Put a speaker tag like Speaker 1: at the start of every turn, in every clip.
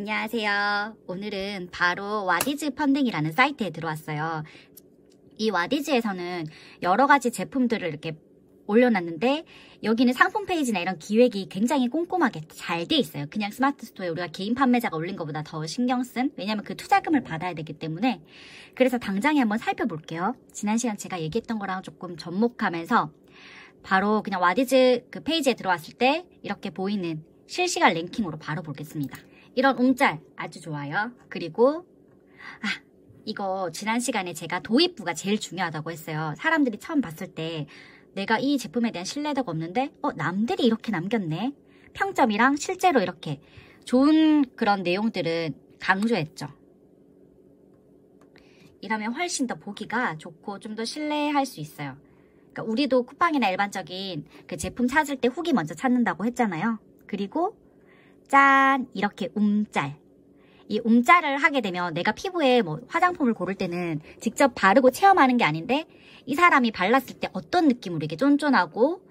Speaker 1: 안녕하세요. 오늘은 바로 와디즈 펀딩이라는 사이트에 들어왔어요. 이 와디즈에서는 여러 가지 제품들을 이렇게 올려놨는데 여기는 상품 페이지나 이런 기획이 굉장히 꼼꼼하게 잘 돼 있어요. 그냥 스마트 스토어에 우리가 개인 판매자가 올린 것보다 더 신경 쓴 왜냐면 그 투자금을 받아야 되기 때문에 그래서 당장에 한번 살펴볼게요. 지난 시간 제가 얘기했던 거랑 조금 접목하면서 바로 그냥 와디즈 그 페이지에 들어왔을 때 이렇게 보이는 실시간 랭킹으로 바로 보겠습니다. 이런 움짤 아주 좋아요. 그리고 아 이거 지난 시간에 제가 도입부가 제일 중요하다고 했어요. 사람들이 처음 봤을 때 내가 이 제품에 대한 신뢰도가 없는데 어 남들이 이렇게 남겼네. 평점이랑 실제로 이렇게 좋은 그런 내용들은 강조했죠. 이러면 훨씬 더 보기가 좋고 좀 더 신뢰할 수 있어요. 그러니까 우리도 쿠팡이나 일반적인 그 제품 찾을 때 후기 먼저 찾는다고 했잖아요. 그리고 짠 이렇게 움짤 이 움짤을 하게 되면 내가 피부에 뭐 화장품을 고를 때는 직접 바르고 체험하는 게 아닌데 이 사람이 발랐을 때 어떤 느낌으로 이게 쫀쫀하고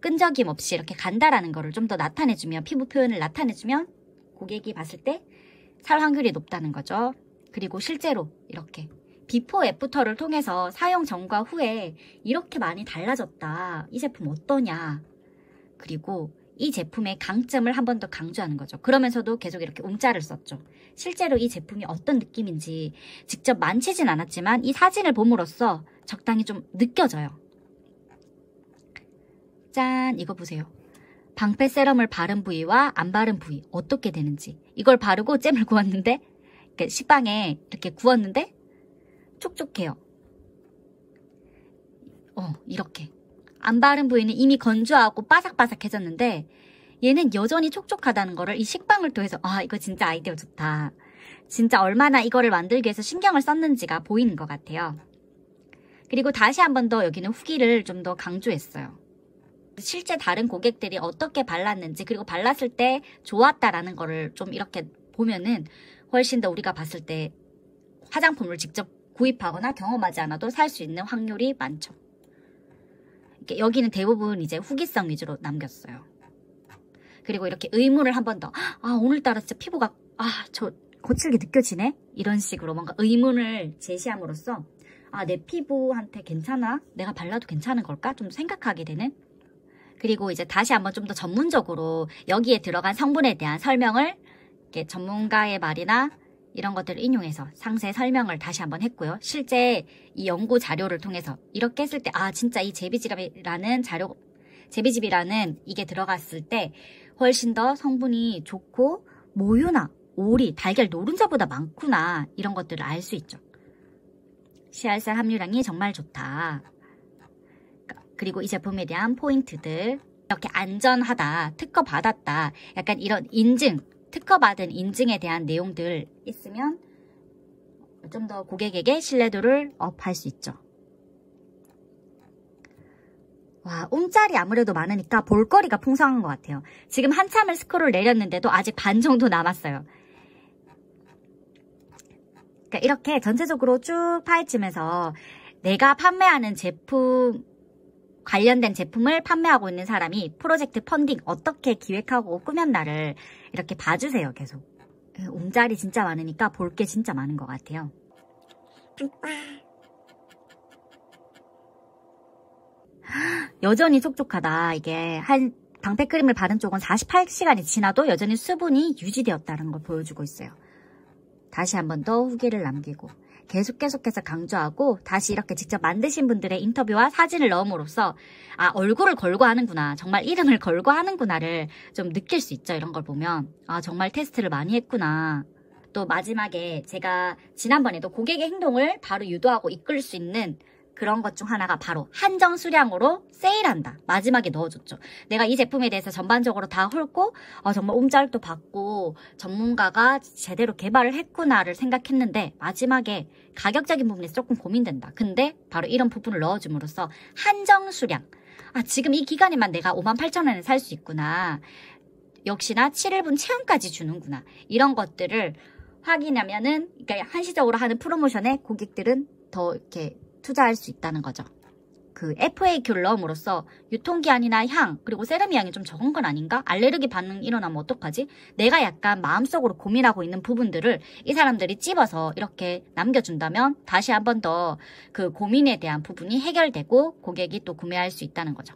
Speaker 1: 끈적임 없이 이렇게 간다라는 거를 좀 더 나타내주면 피부 표현을 나타내주면 고객이 봤을 때 살 확률이 높다는 거죠. 그리고 실제로 이렇게 before after를 통해서 사용 전과 후에 이렇게 많이 달라졌다. 이 제품 어떠냐. 그리고 이 제품의 강점을 한 번 더 강조하는 거죠. 그러면서도 계속 이렇게 움짤을 썼죠. 실제로 이 제품이 어떤 느낌인지 직접 만지진 않았지만 이 사진을 봄으로써 적당히 좀 느껴져요. 짠! 이거 보세요. 방패 세럼을 바른 부위와 안 바른 부위 어떻게 되는지 이걸 바르고 잼을 구웠는데 식빵에 이렇게 구웠는데 촉촉해요. 어 이렇게 안 바른 부위는 이미 건조하고 바삭바삭해졌는데 얘는 여전히 촉촉하다는 거를 이 식빵을 통해서 아 이거 진짜 아이디어 좋다. 진짜 얼마나 이거를 만들기 위해서 신경을 썼는지가 보이는 것 같아요. 그리고 다시 한 번 더 여기는 후기를 좀 더 강조했어요. 실제 다른 고객들이 어떻게 발랐는지 그리고 발랐을 때 좋았다라는 거를 좀 이렇게 보면은 훨씬 더 우리가 봤을 때 화장품을 직접 구입하거나 경험하지 않아도 살 수 있는 확률이 많죠. 여기는 대부분 이제 후기성 위주로 남겼어요. 그리고 이렇게 의문을 한 번 더, 아, 오늘따라 진짜 피부가, 아, 저 거칠게 느껴지네? 이런 식으로 뭔가 의문을 제시함으로써, 아, 내 피부한테 괜찮아? 내가 발라도 괜찮은 걸까? 좀 생각하게 되는? 그리고 이제 다시 한번 좀 더 전문적으로 여기에 들어간 성분에 대한 설명을 전문가의 말이나 이런 것들을 인용해서 상세 설명을 다시 한번 했고요. 실제 이 연구 자료를 통해서 이렇게 했을 때 아 진짜 이 제비집이라는 자료 제비집이라는 이게 들어갔을 때 훨씬 더 성분이 좋고 모유나 오리, 달걀 노른자보다 많구나 이런 것들을 알 수 있죠. 씨알살 함유량이 정말 좋다. 그리고 이 제품에 대한 포인트들 이렇게 안전하다, 특허 받았다 약간 이런 인증 특허받은 인증에 대한 내용들 있으면 좀 더 고객에게 신뢰도를 업할 수 있죠. 와, 움짤이 아무래도 많으니까 볼거리가 풍성한 것 같아요. 지금 한참을 스크롤 내렸는데도 아직 반 정도 남았어요. 그러니까 이렇게 전체적으로 쭉 파헤치면서 내가 판매하는 제품 관련된 제품을 판매하고 있는 사람이 프로젝트 펀딩 어떻게 기획하고 꾸몄나를 이렇게 봐주세요, 계속. 옴짤이 진짜 많으니까 볼 게 진짜 많은 것 같아요. 여전히 촉촉하다. 이게 한 방패 크림을 바른 쪽은 48시간이 지나도 여전히 수분이 유지되었다는 걸 보여주고 있어요. 다시 한 번 더 후기를 남기고 계속 계속해서 강조하고 다시 이렇게 직접 만드신 분들의 인터뷰와 사진을 넣음으로써 아 얼굴을 걸고 하는구나 정말 이름을 걸고 하는구나를 좀 느낄 수 있죠 이런 걸 보면. 아 정말 테스트를 많이 했구나. 또 마지막에 제가 지난번에도 고객의 행동을 바로 유도하고 이끌 수 있는 그런 것 중 하나가 바로 한정 수량으로 세일한다. 마지막에 넣어줬죠. 내가 이 제품에 대해서 전반적으로 다 훑고 어, 정말 옴짤도 받고 전문가가 제대로 개발을 했구나를 생각했는데 마지막에 가격적인 부분에서 조금 고민된다. 근데 바로 이런 부분을 넣어줌으로써 한정 수량. 아 지금 이 기간에만 내가 5만 8천 원에 살 수 있구나. 역시나 7일분 체험까지 주는구나. 이런 것들을 확인하면은 그러니까 한시적으로 하는 프로모션에 고객들은 더 이렇게 투자할 수 있다는 거죠. 그 FAQ를 넣음으로써 유통기한이나 향 그리고 세럼이 양이 좀 적은 건 아닌가? 알레르기 반응 일어나면 어떡하지? 내가 약간 마음속으로 고민하고 있는 부분들을 이 사람들이 찝어서 이렇게 남겨준다면 다시 한 번 더 그 고민에 대한 부분이 해결되고 고객이 또 구매할 수 있다는 거죠.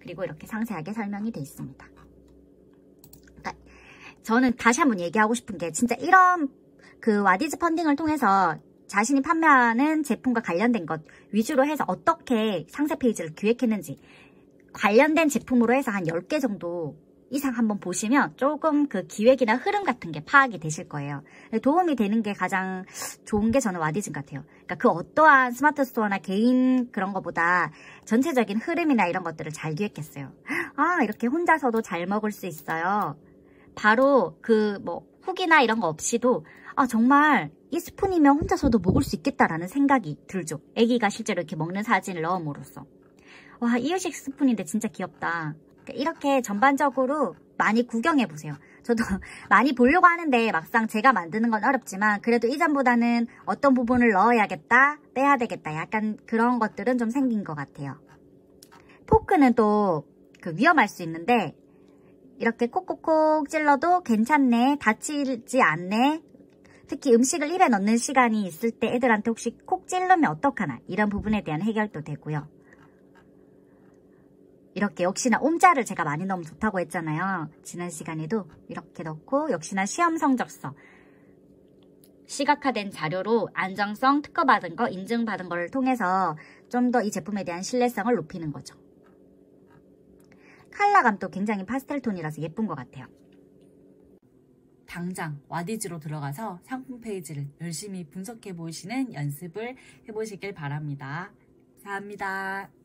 Speaker 1: 그리고 이렇게 상세하게 설명이 돼 있습니다. 그러니까 저는 다시 한번 얘기하고 싶은 게 진짜 이런 그 와디즈 펀딩을 통해서 자신이 판매하는 제품과 관련된 것 위주로 해서 어떻게 상세 페이지를 기획했는지 관련된 제품으로 해서 한 10개 정도 이상 한번 보시면 조금 그 기획이나 흐름 같은 게 파악이 되실 거예요. 도움이 되는 게 가장 좋은 게 저는 와디즌 같아요. 그러니까 그 어떠한 스마트 스토어나 개인 그런 거보다 전체적인 흐름이나 이런 것들을 잘 기획했어요. 아, 이렇게 혼자서도 잘 먹을 수 있어요. 바로 그 뭐 후기나 이런 거 없이도 아, 정말 이 스푼이면 혼자서도 먹을 수 있겠다라는 생각이 들죠. 아기가 실제로 이렇게 먹는 사진을 넣음으로써. 와, 이유식 스푼인데 진짜 귀엽다. 그러니까 이렇게 전반적으로 많이 구경해 보세요. 저도 많이 보려고 하는데 막상 제가 만드는 건 어렵지만 그래도 이전보다는 어떤 부분을 넣어야겠다, 빼야 되겠다. 약간 그런 것들은 좀 생긴 것 같아요. 포크는 또 그 위험할 수 있는데 이렇게 콕콕콕 찔러도 괜찮네, 다치지 않네, 특히 음식을 입에 넣는 시간이 있을 때 애들한테 혹시 콕 찔르면 어떡하나 이런 부분에 대한 해결도 되고요. 이렇게 역시나 옴자를 제가 많이 넣으면 좋다고 했잖아요. 지난 시간에도 이렇게 넣고 역시나 시험 성적서 시각화된 자료로 안정성 특허받은 거 인증받은 거를 통해서 좀 더 이 제품에 대한 신뢰성을 높이는 거죠. 컬러감도 굉장히 파스텔 톤이라서 예쁜 것 같아요.
Speaker 2: 당장 와디즈로 들어가서 상품 페이지를 열심히 분석해 보시는 연습을 해보시길 바랍니다. 감사합니다.